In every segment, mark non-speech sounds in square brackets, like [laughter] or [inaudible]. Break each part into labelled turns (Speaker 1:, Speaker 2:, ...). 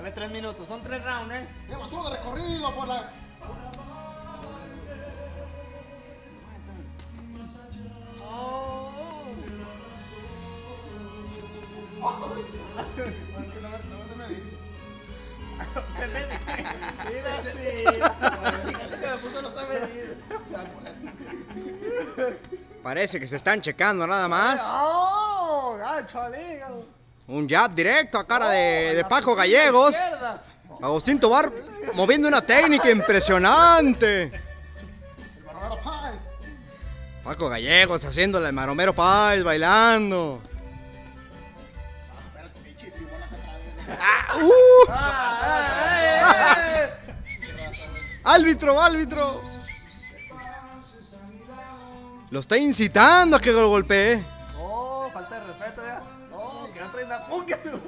Speaker 1: Dale tres minutos, son tres rounds, ¿eh?
Speaker 2: Lleva todo de recorrido por la.
Speaker 1: Se me mira así.
Speaker 3: Parece que se están checando nada más.
Speaker 1: ¡Oh! ¡Gacho al hígado!
Speaker 3: Un jab directo a cara de, de Paco Gallegos. Agustín Tobar moviendo una técnica impresionante. Paco Gallegos haciéndole el maromero paz, bailando. Ah, uh, [laughs] árbitro, árbitro. Lo está incitando a que lo golpee.
Speaker 1: ¡Oh! Falta de respeto ya. ¡Oh! Que no trae nada. ¡Pum! que su-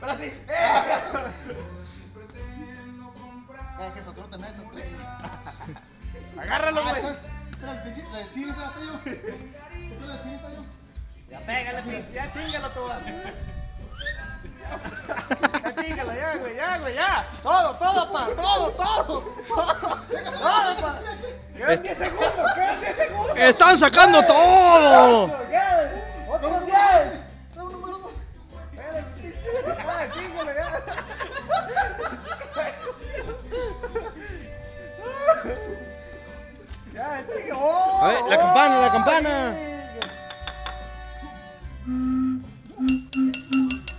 Speaker 1: Ahora sí. ¡Eh!
Speaker 2: Es que eso, tú no te metas.
Speaker 1: Agárralo, güey.
Speaker 2: Chile está yo.
Speaker 1: Ya pégale, pinche. Ya chingalo tú. Todo, todo, pa, todo, todo. Todo, 10 segundos, quedan 10 segundos.
Speaker 3: ¡Están sacando todo!
Speaker 1: ¡Otros 10!
Speaker 3: A ver, la campana, la campana.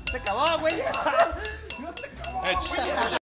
Speaker 3: Se acabó, güey. Эч.